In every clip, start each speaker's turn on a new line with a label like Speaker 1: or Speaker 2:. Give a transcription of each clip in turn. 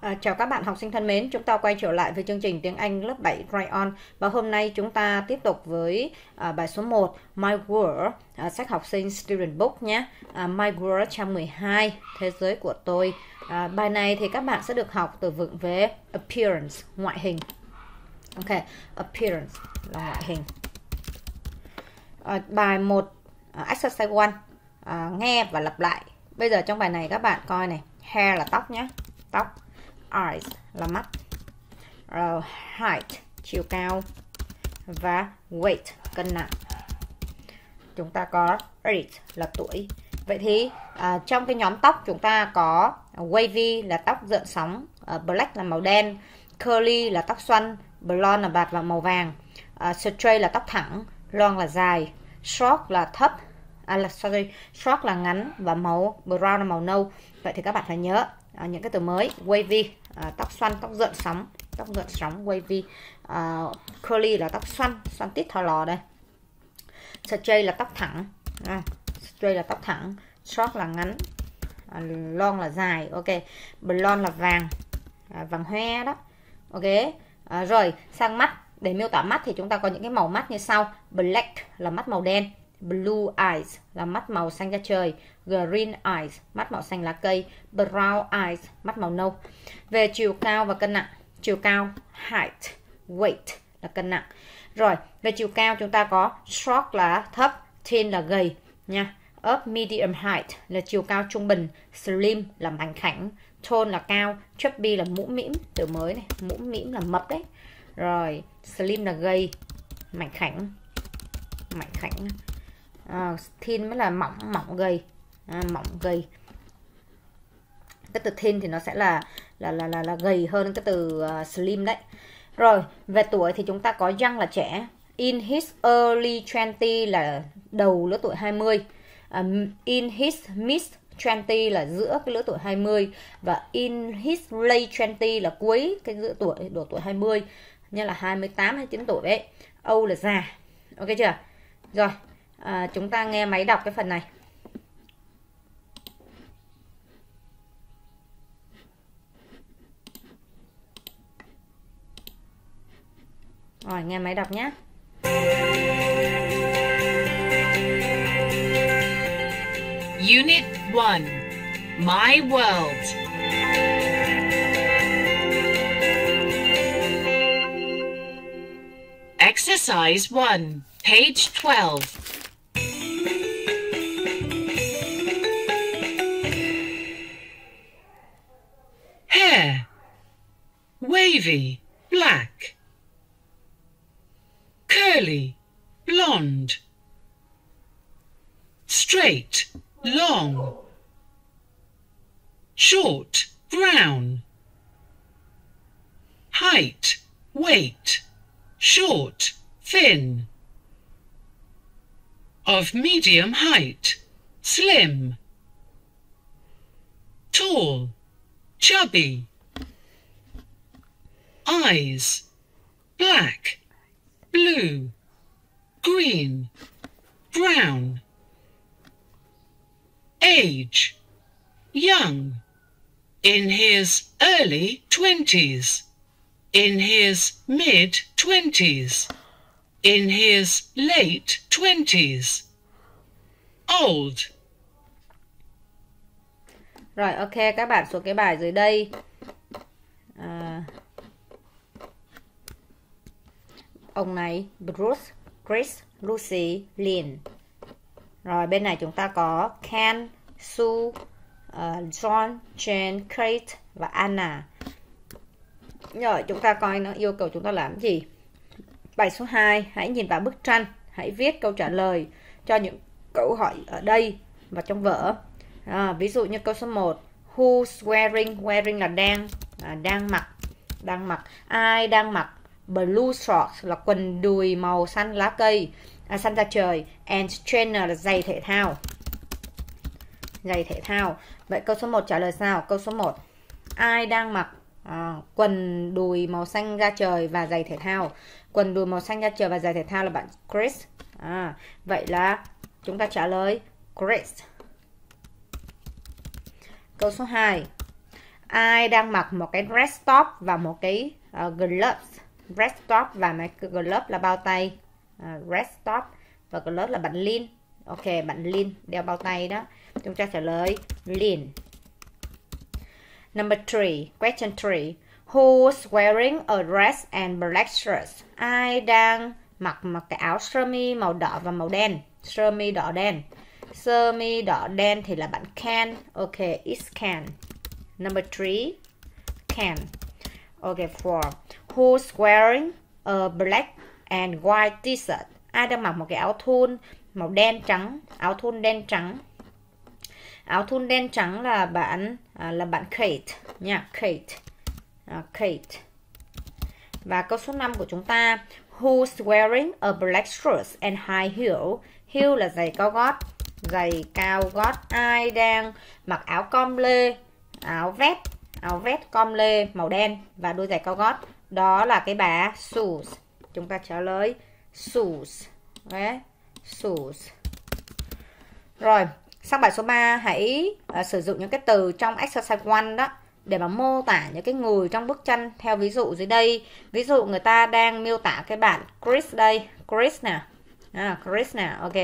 Speaker 1: À, chào các bạn học sinh thân mến, chúng ta quay trở lại với chương trình tiếng Anh lớp 7 Right On và hôm nay chúng ta tiếp tục với à, bài số 1 My World, à, sách học sinh Student Book nhé. À, My World trang 12, Thế giới của tôi. À, bài này thì các bạn sẽ được học từ vựng về appearance, ngoại hình. Ok, appearance là ngoại hình. À, bài 1, à, exercise 1, à, nghe và lặp lại. Bây giờ trong bài này các bạn coi này, hair là tóc nhé, tóc eyes là mắt. Uh, height chiều cao. Và weight cân nặng. Chúng ta có age là tuổi. Vậy thì uh, trong cái nhóm tóc chúng ta có wavy là tóc rợn sóng uh, black là màu đen curly là tóc xoăn blonde là bạc và màu vàng à, uh, straight là tóc thẳng long là dài short là thấp à, là sorry short là ngắn và màu brown là màu nâu. Vậy thì các bạn phải nhớ à, những cái từ mới wavy à, tóc xoăn tóc rợn sóng tóc rợn sóng wavy. À, curly là tóc xoăn xoăn tít thò lò đây. Straight là tóc thẳng. À, straight là tóc thẳng. Short là ngắn. À, long là dài. Ok. Blonde là vàng. À, vàng hoe đó. Ok. À, rồi sang mắt. Để miêu tả mắt thì chúng ta có những cái màu mắt như sau. Black là mắt màu đen blue eyes là mắt màu xanh da trời, green eyes mắt màu xanh lá cây, brown eyes mắt màu nâu. Về chiều cao và cân nặng, chiều cao height, weight là cân nặng. Rồi, về chiều cao chúng ta có short là thấp, thin là gầy nha. Up medium height là chiều cao trung bình, slim là mảnh khảnh, tall là cao, chubby là mũm mĩm, từ mới này, mũm mĩm là mập đấy. Rồi, slim là gầy, mảnh khảnh, mảnh khảnh à, thin mới là mỏng mỏng gầy. À, mỏng gầy. Cái từ thin thì nó sẽ là là là là, là gầy hơn cái từ uh, slim đấy. Rồi về tuổi thì chúng ta có young là trẻ. In his early 20 là đầu lứa tuổi 20 um, à, in his mid 20 là giữa cái lứa tuổi 20 và in his late 20 là cuối cái giữa tuổi độ tuổi 20 như là 28 29 tuổi đấy. Âu là già. Ok chưa? Rồi, à, chúng ta nghe máy đọc cái phần này. Rồi nghe máy đọc nhé.
Speaker 2: Unit 1 My World. Exercise 1 Page 12 Wavy, black. Curly, blonde. Straight, long. Short, brown. Height, weight. Short, thin. Of medium height, slim, tall, chubby, eyes, black, blue, green, brown, age, young, in his early twenties, in his mid twenties in his late twenties. Old.
Speaker 1: Rồi ok các bạn xuống cái bài dưới đây. À, ông này Bruce, Chris, Lucy, Lynn. Rồi bên này chúng ta có Ken, Sue, uh, John, Jane, Kate và Anna. Rồi chúng ta coi nó yêu cầu chúng ta làm gì. Bài số 2, hãy nhìn vào bức tranh, hãy viết câu trả lời cho những câu hỏi ở đây và trong vở. À, ví dụ như câu số 1, who's wearing, wearing là đang, à, đang mặc, đang mặc, ai đang mặc, blue shorts là quần đùi màu xanh lá cây, à, xanh da trời, and trainer là giày thể thao. Giày thể thao. Vậy câu số 1 trả lời sao? Câu số 1, ai đang mặc à, quần đùi màu xanh da trời và giày thể thao? Quần đùi màu xanh da trời và giày thể thao là bạn Chris. À, vậy là chúng ta trả lời Chris. Câu số 2 ai đang mặc một cái dress top và một cái uh, gloves? Red top và một cái là bao tay. Uh, red top và glove là bạn lin ok bạn lin đeo bao tay đó. Chúng ta trả lời lin number three question three. Who's wearing a dress and black shirt? ai đang mặc một cái áo sơ mi màu đỏ và màu đen? Sơ mi đỏ đen. Sơ mi đỏ đen thì là bạn can. Ok it's can. Number three can. Ok four who's wearing a black and white t-shirt? Ai đang mặc một cái áo thun màu đen trắng áo thun đen trắng? Áo thun đen trắng là bạn à, là bạn Kate nha Kate. À, Kate. Và câu số 5 của chúng ta Who's wearing a black shirt and high heel? Heel là giày cao gót. Giày cao gót Ai đang mặc áo com lê Áo vest Áo vest com lê màu đen Và đôi giày cao gót? Đó là cái bà shoes Chúng ta trả lời shoes okay. Shoes Rồi Sang bài số 3 hãy uh, sử dụng những cái từ trong exercise one đó để mà mô tả những cái người trong bức tranh. Theo ví dụ dưới đây ví dụ người ta đang miêu tả cái bạn Chris đây. Chris nè. À, Chris nè ok.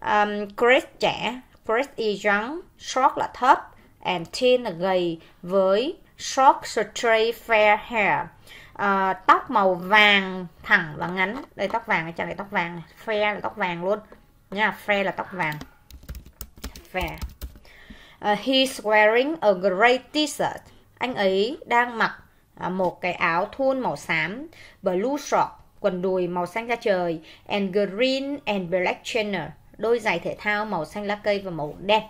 Speaker 1: Um, Chris trẻ Chris is young short là thấp and thin là gầy với short straight fair hair uh, tóc màu vàng thẳng và ngắn đây tóc vàng này cho này tóc vàng này. fair là tóc vàng luôn nha fair là tóc vàng fair Uh, he's wearing a gray t-shirt. Anh ấy đang mặc uh, một cái áo thun màu xám, blue short, quần đùi màu xanh da trời, and green and black trainer, đôi giày thể thao màu xanh lá cây và màu đen.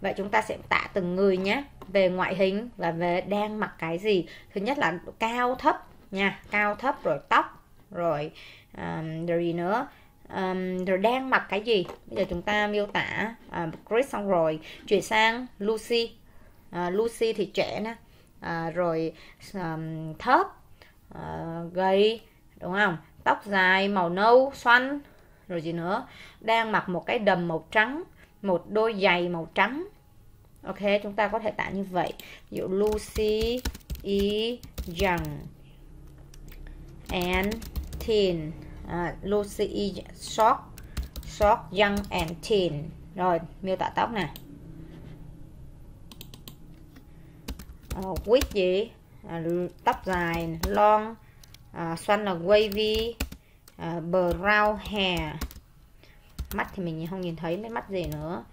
Speaker 1: Vậy chúng ta sẽ tả từng người nhé, về ngoại hình và về đang mặc cái gì. Thứ nhất là cao thấp nha, cao thấp rồi tóc, rồi um, rồi gì nữa? Um, rồi đang mặc cái gì? Bây giờ chúng ta miêu tả uh, Chris xong rồi chuyển sang Lucy. Uh, Lucy thì trẻ nè uh, rồi um, thấp uh, gầy đúng không? Tóc dài màu nâu xoăn rồi gì nữa? Đang mặc một cái đầm màu trắng một đôi giày màu trắng. Ok chúng ta có thể tả như vậy. Ví dụ Lucy is young and teen à, Lucy short short young and thin rồi miêu tả tóc nè. Uh, quýt gì? À, tóc dài long à, xoăn là wavy à, brown hair. Mắt thì mình không nhìn thấy mấy mắt gì nữa.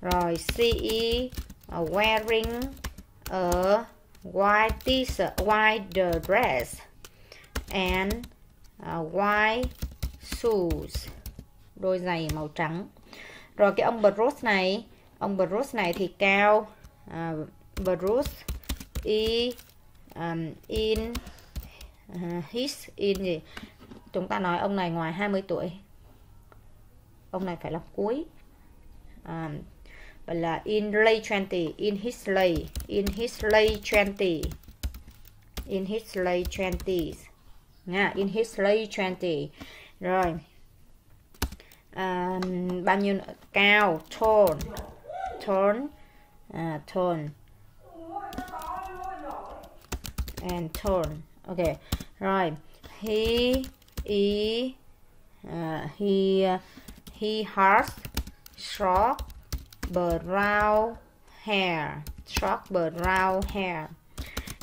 Speaker 1: Rồi CE uh, à, wearing a white t-shirt white dress and uh, white shoes. Đôi giày màu trắng. Rồi cái ông Bruce này ông Bruce này thì cao uh, Bruce i um, in uh, his in gì? Chúng ta nói ông này ngoài 20 tuổi. Ông này phải là cuối. Um, vậy là in late 20 in his late in his late 20 in his late 20s nha in his late 20 rồi. Um, bao nhiêu nữa? cao tone tone à, tone and tone ok. Rồi. He he uh, he uh, he has short brown hair. Short brown hair.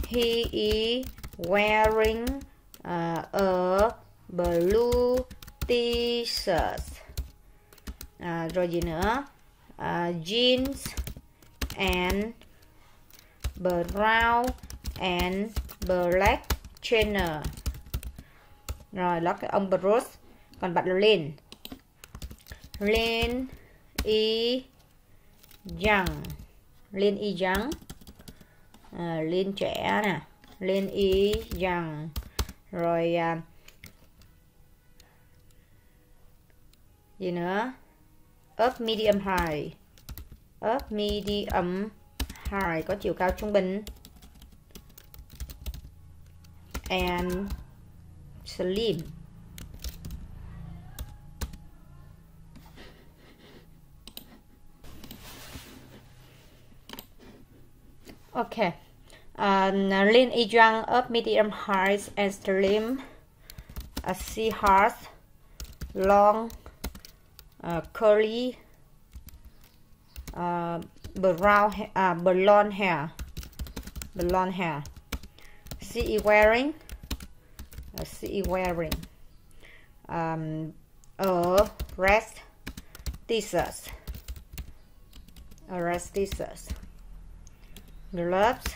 Speaker 1: He is wearing uh, a blue t-shirt. À, rồi gì nữa? À, jeans and brown and black trainer. Rồi đó cái ông Bruce. Còn bạn Lin. Lin y young Lin y young à, Lin trẻ nè. Lin y young rồi à, gì nữa? Up medium high. Up medium high có chiều cao trung bình. And slim. Okay Um, Lin young, of medium height and slim. Uh, she has long, uh, curly, uh, brown, uh, blonde hair. Blonde hair. She is wearing. Uh, she is wearing um, a red t-shirt. A red t-shirt. Gloves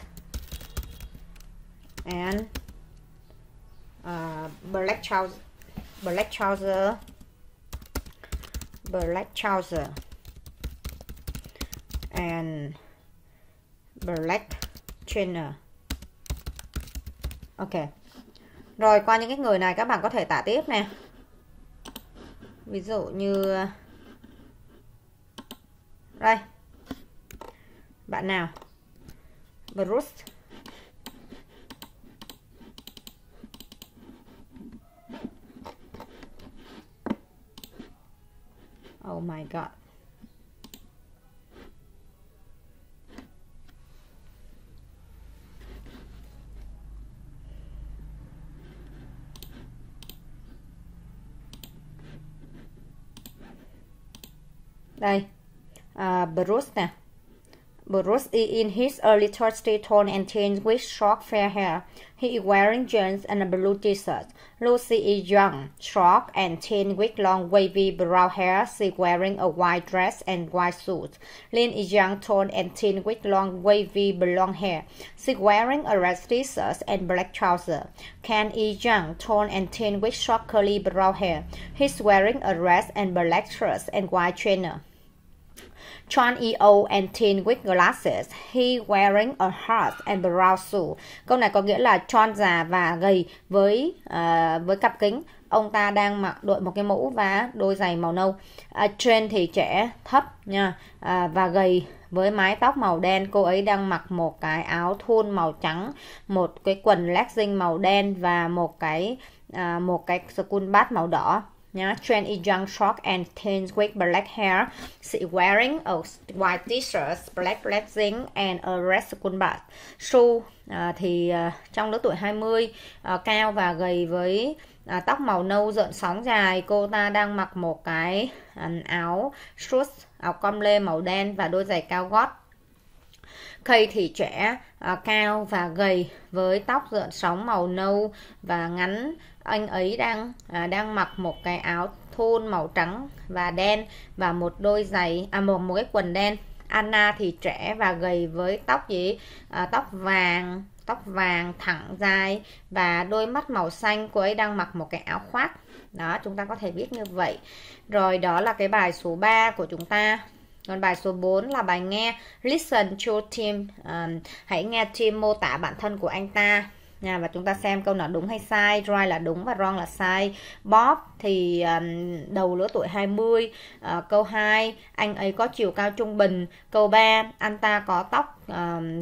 Speaker 1: and uh, black trouser black trouser black trouser and black trainer. Ok. Rồi qua những cái người này các bạn có thể tả tiếp nè. Ví dụ như đây. Bạn nào? Bruce. My god. Đây. À, Bruce nè. Bruce is in his early 30s, tall and thin with short fair hair. He is wearing jeans and a blue t-shirt. Lucy is young, short and thin with long wavy brown hair. She is wearing a white dress and white suit. Lynn is young, tall and thin with long wavy blonde hair. She is wearing a red t-shirt and black trousers. Ken is young, tall and thin with short curly brown hair. He is wearing a red and black shirt and white trainer. John E. O. and thin with glasses. He wearing a hat and brown suit. Câu này có nghĩa là John già và gầy với uh, với cặp kính. Ông ta đang mặc đội một cái mũ và đôi giày màu nâu. Uh, Jane thì trẻ thấp nha uh, và gầy với mái tóc màu đen cô ấy đang mặc một cái áo thun màu trắng một cái quần legging màu đen và một cái à, một cái school bát màu đỏ nhá Trend is young short and thin with black hair she wearing a white t-shirt black leggings and a red school bag Su à, thì à, trong lứa tuổi 20 à, cao và gầy với à, tóc màu nâu rợn sóng dài cô ta đang mặc một cái à, áo suit áo com lê màu đen và đôi giày cao gót Kay thì trẻ, à, cao và gầy với tóc rợn sóng màu nâu và ngắn. Anh ấy đang à, đang mặc một cái áo thun màu trắng và đen và một đôi giày à một một cái quần đen. Anna thì trẻ và gầy với tóc gì? À, tóc vàng, tóc vàng thẳng dài và đôi mắt màu xanh. Cô ấy đang mặc một cái áo khoác. Đó, chúng ta có thể viết như vậy. Rồi đó là cái bài số 3 của chúng ta. Còn bài số 4 là bài nghe Listen to Tim um, Hãy nghe Tim mô tả bản thân của anh ta nha và chúng ta xem câu nào đúng hay sai right là đúng và wrong là sai Bob thì um, đầu lứa tuổi 20 uh, ờ, câu 2 anh ấy có chiều cao trung bình câu 3 anh ta có tóc uh,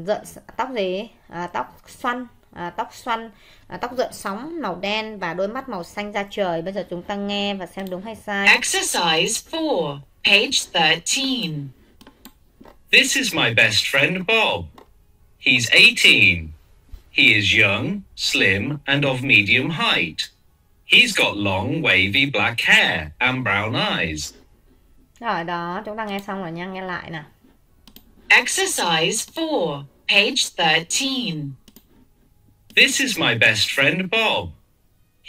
Speaker 1: rợn tóc gì uh, tóc xoăn à, tóc xoăn à, tóc rợn sóng màu đen và đôi mắt màu xanh da trời bây giờ chúng ta nghe và xem đúng hay sai
Speaker 2: Exercise 4 Page 13.
Speaker 3: This is my best friend Bob. He's 18. He is young, slim, and of medium height. He's got long, wavy black hair and brown eyes.
Speaker 1: Rồi đó, chúng ta nghe xong rồi nha, nghe lại nè.
Speaker 2: Exercise 4, page 13.
Speaker 3: This is my best friend Bob.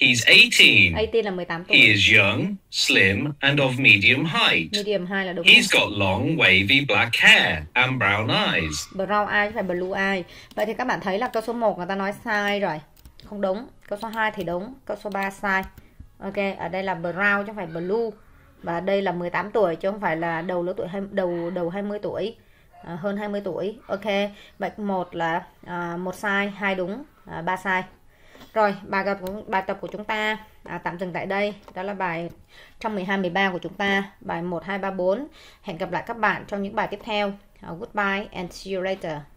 Speaker 3: He's 18.
Speaker 1: 18 là 18 tuổi.
Speaker 3: He is young, slim, and of medium height.
Speaker 1: Medium 2 là đúng.
Speaker 3: He's got long, wavy black hair and brown eyes.
Speaker 1: Brown eye chứ phải blue eye. Vậy thì các bạn thấy là câu số 1 người ta nói sai rồi. Không đúng. Câu số 2 thì đúng. Câu số 3 sai. Ok, ở đây là brown chứ không phải blue. Và đây là 18 tuổi chứ không phải là đầu lứa tuổi đầu đầu 20 tuổi. À, hơn 20 tuổi. Ok. Vậy một là à, một sai, hai đúng, à, ba sai. Rồi, bài tập của, bài tập của chúng ta à, tạm dừng tại đây. Đó là bài trong 12 13 của chúng ta, bài 1 2 3 4. Hẹn gặp lại các bạn trong những bài tiếp theo. Uh, goodbye and see you later.